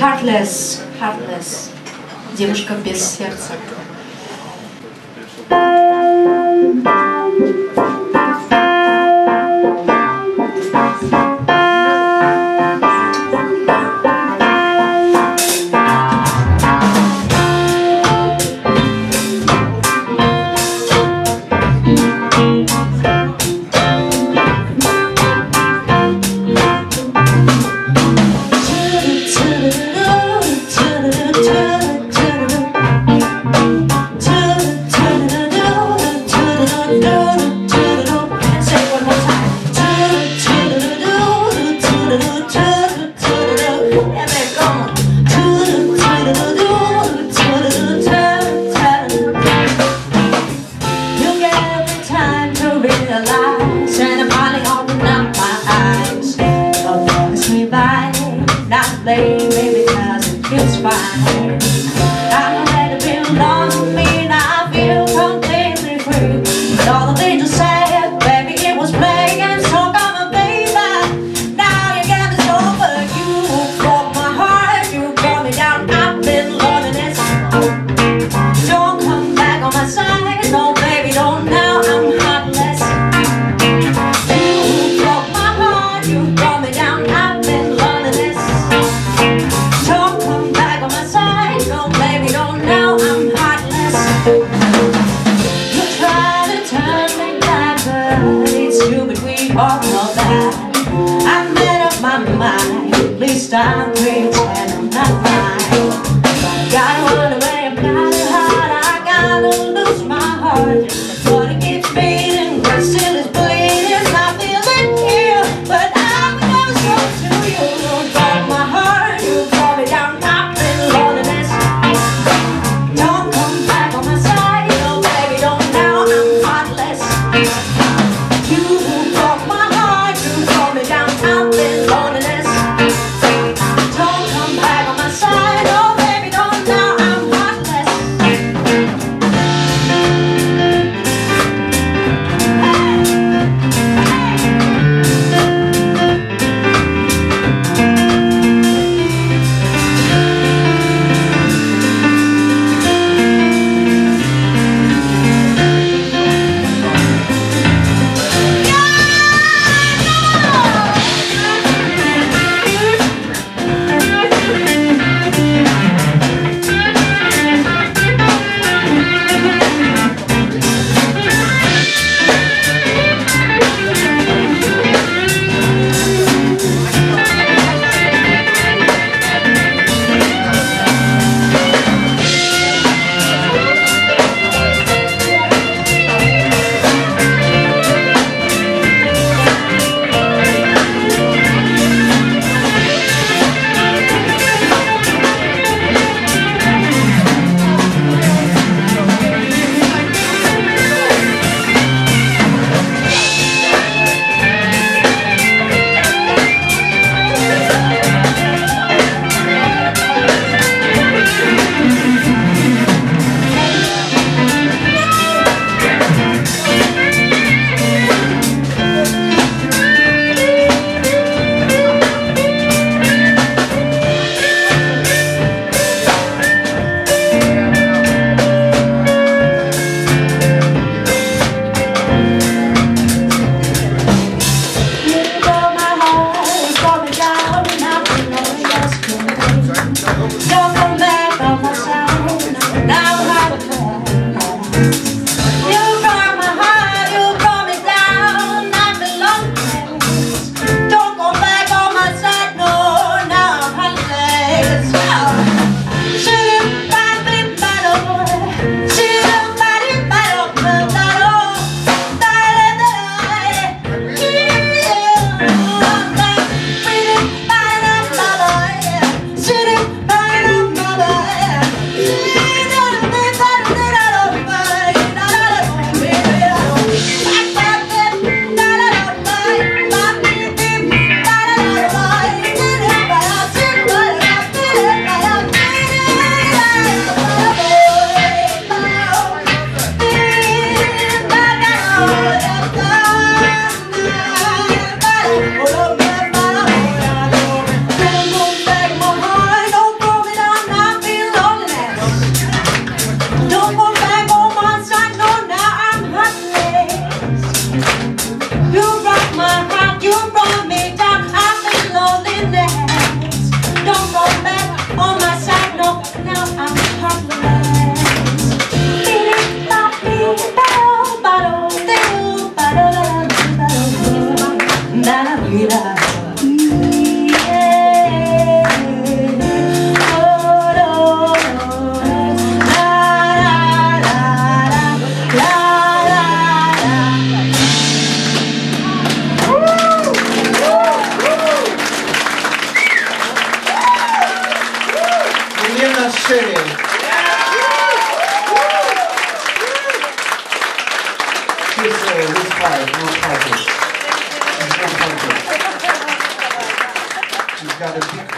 Heartless, heartless. Девушка без сердца. play, baby, cause it feels fine. I made up my mind, at least I pretend I'm not fine. She's from Parkers. She's got a big